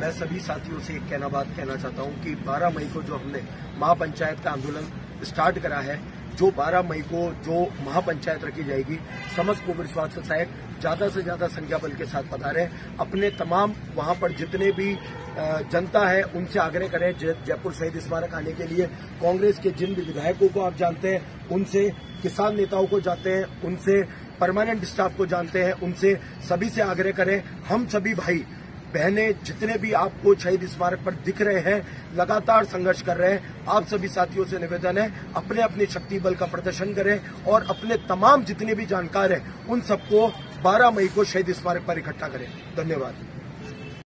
मैं सभी साथियों से एक कहना बात कहना चाहता हूँ कि 12 मई को जो हमने महापंचायत का आंदोलन स्टार्ट करा है, जो 12 मई को जो महापंचायत रखी जाएगी, समस्त कोविड स्वास्थ्य सहायक ज़्यादा से ज़्यादा संख्या बल के साथ पधारे, अपने तमाम वहाँ पर जितने भी जनता है, उनसे आग्रह करें जयपुर शहीद स्मारक आने के लिए। कांग्रेस के जिन भी विधायकों को आप जानते हैं, उनसे, किसान नेताओं को जानते हैं, उनसे, परमानेंट स्टाफ को जानते हैं, उनसे सभी से आग्रह करें, हम सभी भाई बहनें जितने भी आपको शहीद स्मारक पर दिख रहे हैं, लगातार संघर्ष कर रहे हैं, आप सभी साथियों से निवेदन है अपने अपने शक्ति बल का प्रदर्शन करें और अपने तमाम जितने भी जानकार हैं, उन सबको 12 मई को शहीद स्मारक पर इकट्ठा करें। धन्यवाद।